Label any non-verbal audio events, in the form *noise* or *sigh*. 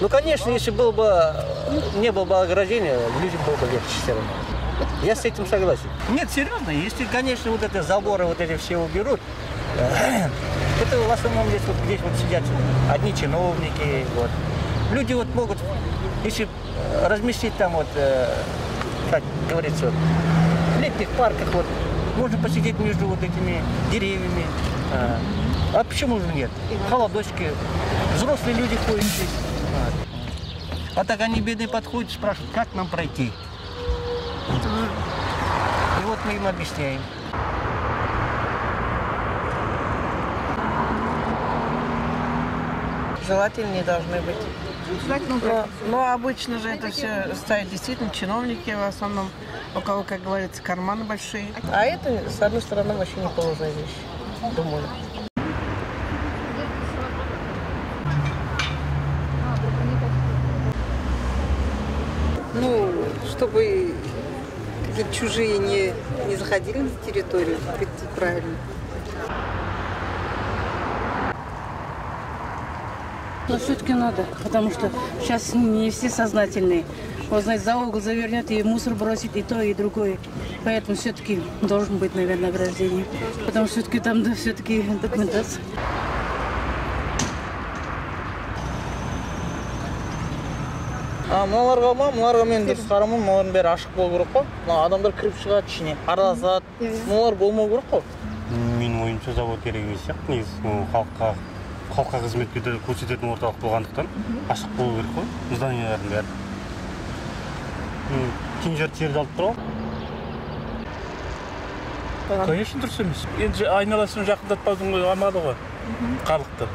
Ну, конечно, если было бы, не было бы ограждения, людям было бы легче все равно. Я с этим согласен. Нет, серьезно, если, конечно, вот эти заборы, вот эти все уберут, э, *clears throat* это в основном здесь вот, здесь вот сидят одни чиновники, вот. Люди вот могут, если э, разместить там вот, э, как говорится, в летних парках вот, можно посидеть между вот этими деревьями. А, почему же нет? Холодочки, взрослые люди ходят здесь. А так они бедные подходят, спрашивают, как нам пройти. Мы им объясняем. желательнее должны быть. Но, но обычно же это все ставят действительно чиновники в основном, у кого, как говорится, карманы большие. А это, с одной стороны, вообще не положенная вещь, думаю. Ну, чтобы чужие не, не заходили на территорию, правильно. Но все-таки надо, потому что сейчас не все сознательные. Вот, знаете, за угол завернет и мусор бросит, и то, и другое. Поэтому все-таки должен быть, наверное, ограждение. Потому что все-таки там, да, все-таки документация. А мыналарга ма? Мыналарга мен дұрыс қарамаймын. Мыналардың бәрі ашық болу керек қой. Мына адамдар кіріп шығады ішіне. Араласады. Мыналар болмау керек қой. Менің ойымша завод керек емес сияқты негізі ол халыққа халыққа қызмет ете- көрсететін орталық болғандықтан ашық болу керек қой. Зданиялардың бәрі. М, тең жар терді алып тұр ғой. Конечно дұрыс емес. Енді айналасын жақындатпаудың амалы ғой. Халықты.